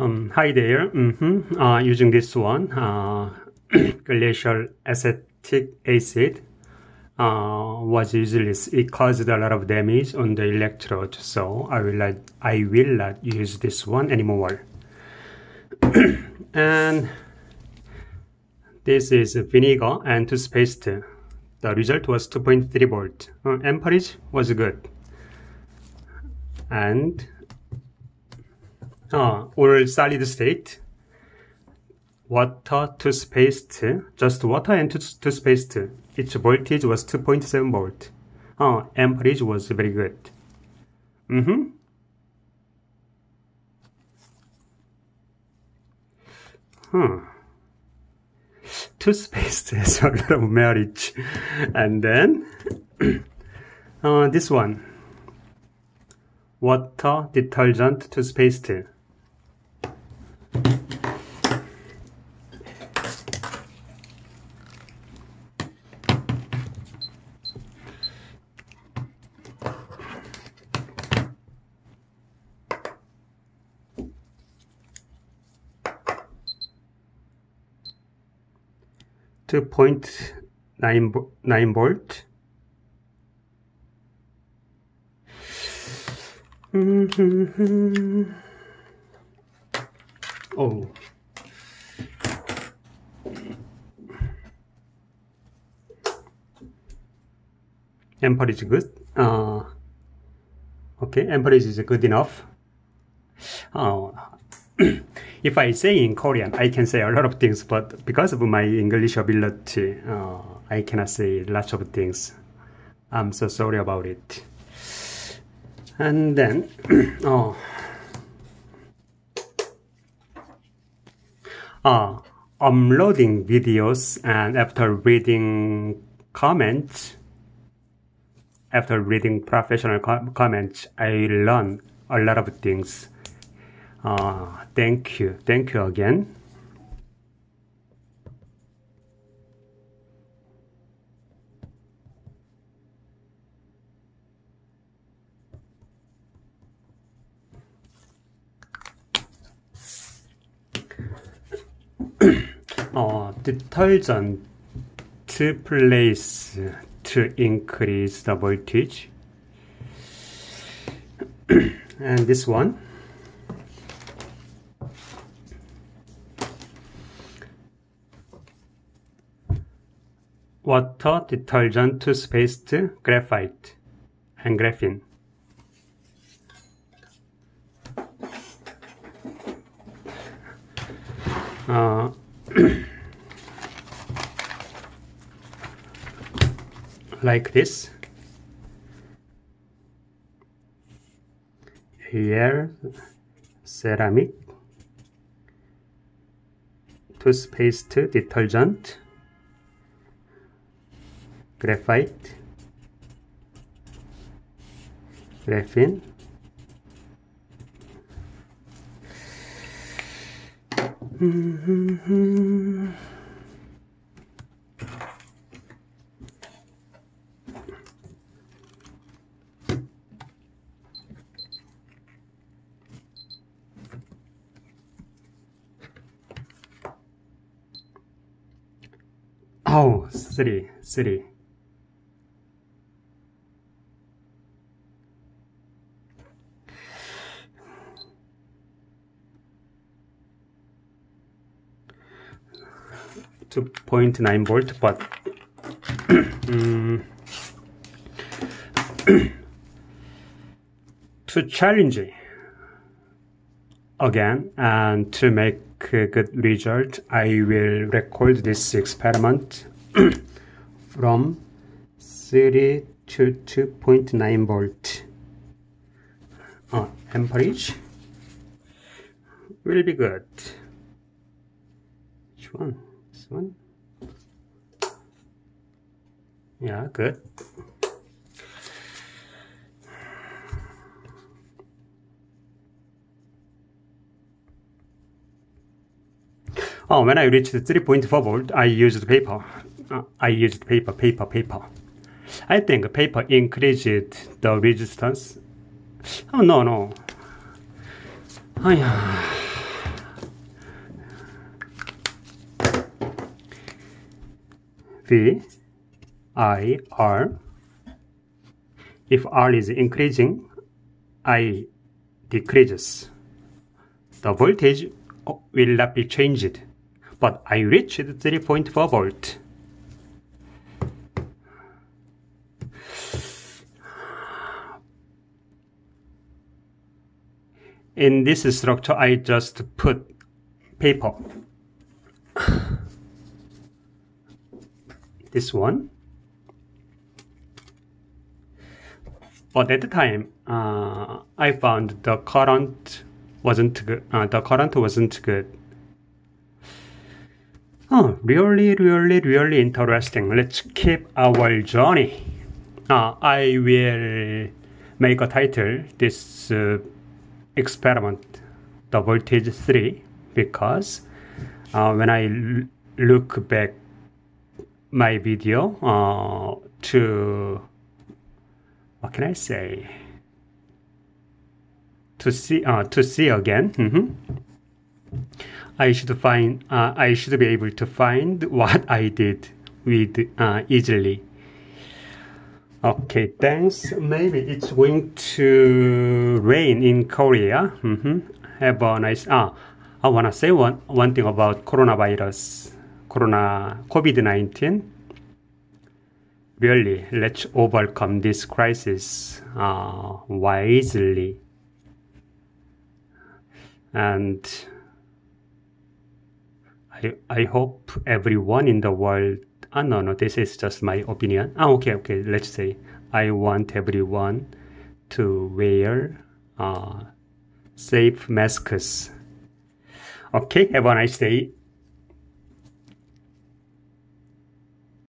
Um, hi there. Mm-hmm. Uh, using this one, uh, glacial acetic acid uh, was usually it caused a lot of damage on the electrode, so I will not I will not use this one anymore. and this is vinegar and toothpaste. The result was 2.3 volt. Uh, amperage was good. And uh, all solid state water toothpaste. Just water and toothpaste. Its voltage was 2.7 volt. uh, amperage was very good. mm-hmm huh toothpaste. Has a lot of marriage. And then uh, this one. Water detergent toothpaste to 0.9 volt. oh. Amperage is good. Uh, okay, amperage is good enough. Uh, if I say in Korean, I can say a lot of things, but because of my English ability, uh, I cannot say lots of things. I'm so sorry about it. And then, oh, uh, uploading videos and after reading comments, after reading professional com comments, I learn a lot of things. Uh, thank you. Thank you again. uh, detergent to place to increase the voltage and this one water detergent toothpaste graphite and graphene. Uh, like this. Here ceramic toothpaste detergent graphite graphene Oh, three, three. To 0.9 volt but um, to challenge again and to make a good result I will record this experiment from 3 to 2.9 volt. Uh, amperage will be good. Which one one. Yeah, good. Oh, when I reached 3.4 volt, I used paper. Uh, I used paper, paper, paper. I think paper increased the resistance. Oh, no, no. Oh, yeah. V I R. If R is increasing I decreases. The voltage will not be changed but I reached 3.4 volt. In this structure I just put paper this one. But at the time uh, I found the current wasn't good uh, the current wasn't good. Oh really really really interesting. Let's keep our journey. Uh, I will make a title this uh, experiment the voltage 3 because uh, when I look back my video uh, to what can I say? To see uh, to see again mm -hmm. I should find uh, I should be able to find what I did with uh, easily. Okay thanks. Maybe it's going to rain in Korea. Mm -hmm. have a nice ah I want to say one, one thing about coronavirus, corona, COVID-19. Really, let's overcome this crisis uh, wisely. And I, I hope everyone in the world, ah, no, no, this is just my opinion. Ah, okay, okay, let's say I want everyone to wear uh, safe masks Okay, have a nice day.